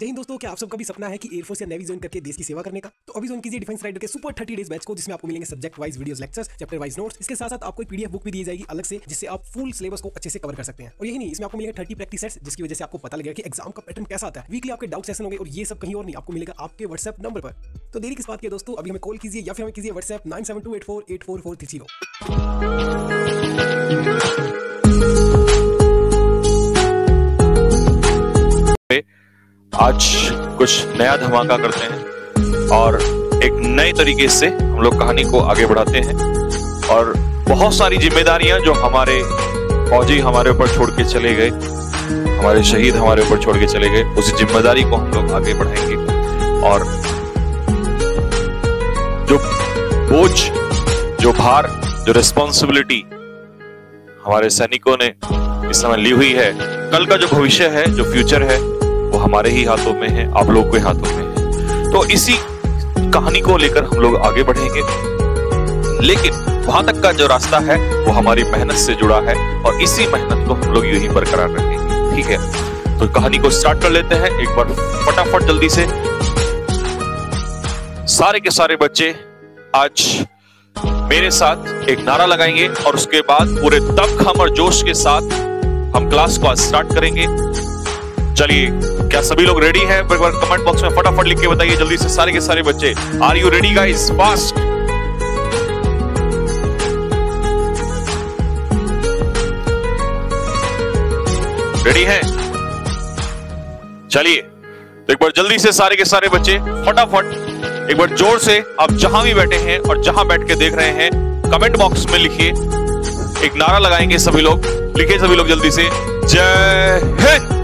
जय दोस्तों, क्या आप सबका भी सपना है कि एयरफोर्स या नेवी ज्वाइन करके देश की सेवा करने का? तो अभी ज्वाइन कीजिए डिफेंस राइडर के सुपर थर्टी डेज़ बैच को, जिसमें आपको मिलेंगे subject wise videos lectures chapter wise notes इसके साथ साथ आपको एक पीडीएफ बुक भी दी जाएगी अलग से, जिससे आप फुल सिलेबस को अच्छे से कवर कर सकते हैं। और यही नहीं, इसमें आपको मिलेगा थर्टी प्रैक्टिस सेट्स जिसकी वजह से आपको पता लगेगा कि एग्ज़ाम का पैटर्न कैसा आता है। वीकली आपके डाउट सेशन होंगे और ये सब कहीं और नहीं, आपको मिलेगा आपके व्हाट्सएप नंबर पर। तो देरी किस बात की दोस्तों, अभी हमें कॉल कीजिए या फिर हमें कीजिए WhatsApp nine seven two eight four eight four four three zero आज कुछ नया धमाका करते हैं और एक नए तरीके से हम लोग कहानी को आगे बढ़ाते हैं और बहुत सारी जिम्मेदारियाँ जो हमारे फौजी हमारे ऊपर छोड़ के चले गए, हमारे शहीद हमारे ऊपर छोड़ के चले गए, उस ज़िम्मेदारी को हम लोग आगे बढ़ाएँगे। और जो बोझ, जो भार, जो रिस्पॉन्सिबिलिटी हमारे सैनिकों ने इस समय ली हुई है, कल का जो भविष्य है, जो फ्यूचर है वो हमारे ही हाथों में है, आप लोगों के हाथों में है। तो इसी कहानी को लेकर हम लोग आगे बढ़ेंगे। लेकिन वहाँ तक का जो रास्ता है, वो हमारी मेहनत से जुड़ा है और इसी मेहनत को हम लोग यही बरकरार रखेंगे। ठीक है? तो कहानी को स्टार्ट कर लेते हैं एक बार फटाफट जल्दी से। सारे के सारे बच्चे आज मेरे साथ एक नारा लगाएँगे और उसके बाद पूरे दमखम और जोश के साथ हम क्लास को आज स्टार्ट करेंगे। चलिए, क्या सभी लोग रेडी हैं? कमेंट बॉक्स में फटाफट लिख के बताइए, जल्दी से सारे के सारे बच्चे। Are you ready guys fast ready हैं? चलिए तो एक बार जल्दी से सारे के सारे बच्चे, फटाफट। एक बार ज़ोर से आप जहाँ भी बैठे हैं और जहाँ बैठ के देख रहे हैं कमेंट बॉक्स में लिखिए। एक नारा लगाएँगे सभी लोग। लिखिए सभी लोग जल्दी से। जय हिंद!